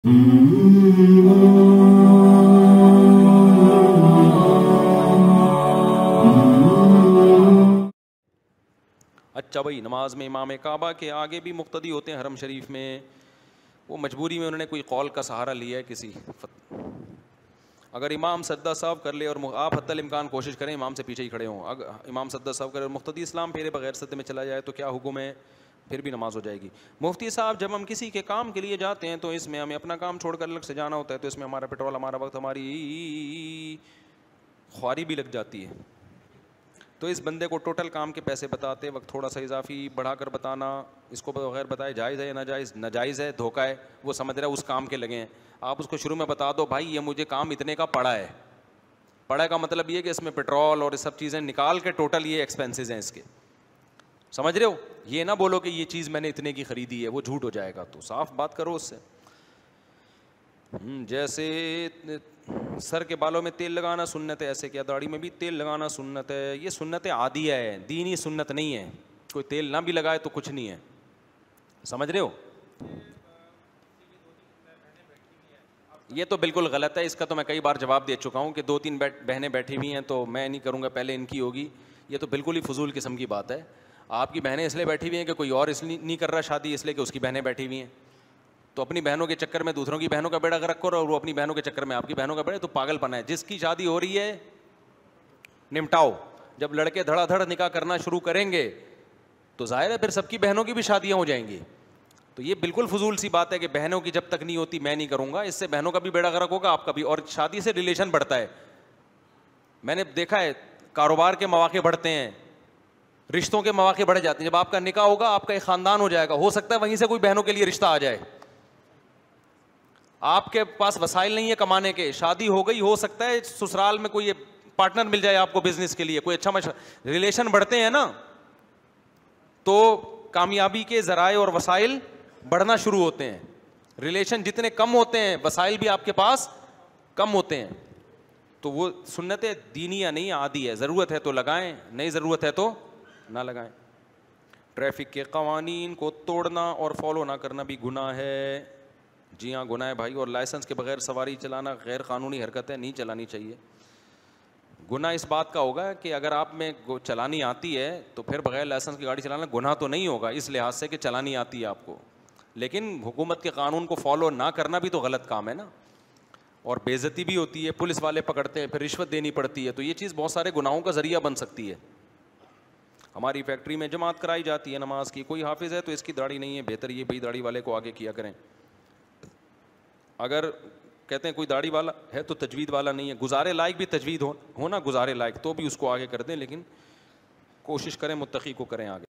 अच्छा भाई, नमाज़ में, इमाम काबा के आगे भी मुख्तदी होते हैं हरम शरीफ में। वो मजबूरी में उन्होंने कोई कौल का सहारा लिया है किसी अगर इमाम सद्दा साहब कर ले और आप हत्तल इम्कान कोशिश करें, इमाम से पीछे ही खड़े हों। अगर इमाम सद्दा साहब करे और मुख्तदी इस्लाम फेरे बगैर सद में चला जाए तो क्या हुक्म है? फिर भी नमाज़ हो जाएगी। मुफ्ती साहब, जब हम किसी के काम के लिए जाते हैं तो इसमें हमें अपना काम छोड़कर अलग से जाना होता है तो इसमें हमारा पेट्रोल, हमारा वक्त, हमारी ख्वारी भी लग जाती है। तो इस बंदे को टोटल काम के पैसे बताते, वक्त थोड़ा सा इजाफी बढ़ाकर बताना, इसको बगैर बताए जायज़ है या नाजायज़ नाजायज़ है, धोखा है, वो समझ रहा है उस काम के लगे हैं। आप उसको शुरू में बता दो, भाई, ये मुझे काम इतने का पड़ा है। पड़ा का मतलब ये कि इसमें पेट्रोल और सब चीज़ें निकाल के टोटल ये एक्सपेंसेस हैं इसके। समझ रहे हो? ये ना बोलो कि ये चीज़ मैंने इतने की ख़रीदी है वो झूठ हो जाएगा। तो साफ़ बात करो उससे। हम्म, जैसे सर के बालों में तेल लगाना सुन्नत है ऐसे क्या? दाढ़ी में भी तेल लगाना सुन्नत है। ये सुन्नत आदिया है दीनी सुन्नत नहीं है। कोई तेल ना भी लगाए तो कुछ नहीं है। समझ रहे हो? ये तो बिल्कुल गलत है। इसका तो मैं कई बार जवाब दे चुका हूँ कि दो तीन बहनें बैठी हुई हैं तो मैं नहीं करूँगा पहले इनकी होगी। ये तो बिल्कुल ही फजूल किस्म की बात है। आपकी बहनें इसलिए बैठी हुई हैं कि कोई और इसलिए नहीं कर रहा शादी, इसलिए कि उसकी बहनें बैठी हुई हैं। तो अपनी बहनों के चक्कर में, दूसरों की बहनों का बेड़ा रखो और वो अपनी बहनों के चक्कर में आपकी बहनों का बेड़ा तो पागलपना है। जिसकी शादी हो रही है, निमटाओ। जब लड़के धड़ाधड़ निकाह करना शुरू करेंगे तो ज़ाहिर है फिर सबकी बहनों की भी शादियाँ हो जाएँगी। तो ये बिल्कुल फजूल सी बात है कि बहनों की जब तक नहीं होती, मैं नहीं करूँगा। इससे बहनों का भी बेड़ा गर्क होगा, आपका भी। और शादी से रिलेशन बढ़ता है। मैंने देखा है, कारोबार के मौाक़े बढ़ते हैं। रिश्तों के मौाक़े बढ़ जाते हैं। जब आपका निकाह होगा, आपका एक ख़ानदान हो जाएगा। हो सकता है वहीं से कोई बहनों के लिए रिश्ता आ जाए। आपके पास वसाइल नहीं है कमाने के। शादी हो गई, हो सकता है ससुराल में कोई पार्टनर मिल जाए आपको बिज़नेस के लिए, कोई अच्छा मश, रिलेशन बढ़ते हैं ना तो कामयाबी के ज़राए और वसाइल बढ़ना शुरू होते हैं। रिलेशन जितने कम होते हैं, वसाइल भी आपके पास कम होते हैं। तो वो सुन्नत दीनी या नहीं, आदि है। ज़रूरत है तो लगाएँ, नहीं ज़रूरत है तो ना लगाएँ। ट्रैफ़िक के कवानीन को तोड़ना और फॉलो ना करना भी गुनाह है। जी हाँ गुनाह है भाई, और लाइसेंस के बगैर सवारी चलाना गैर कानूनी हरकत है, नहीं चलानी चाहिए। गुना इस बात का होगा कि अगर आप में चलानी आती है तो फिर बगैर लाइसेंस की गाड़ी चलाना गुनाह तो नहीं होगा, इस लिहाज से कि चलानी आती है आपको। लेकिन हुकूमत के कानून को फॉलो ना करना भी तो गलत काम है ना। और बेज़ती भी होती है, पुलिस वाले पकड़ते हैं, फिर रिश्वत देनी पड़ती है तो ये चीज़ बहुत सारे गुनाहों का ज़रिया बन सकती है। हमारी फैक्ट्री में जमात कराई जाती है नमाज़ की। कोई हाफिज़ है तो इसकी दाढ़ी नहीं है बेहतर ये भी दाढ़ी वाले को आगे किया करें। अगर कहते हैं कोई दाढ़ी वाला है तो तजवीद वाला नहीं है। गुजारे लायक भी तजवीद हो, होना गुजारे लायक तो भी उसको आगे कर दें लेकिन कोशिश करें मुतकी को करें आगे।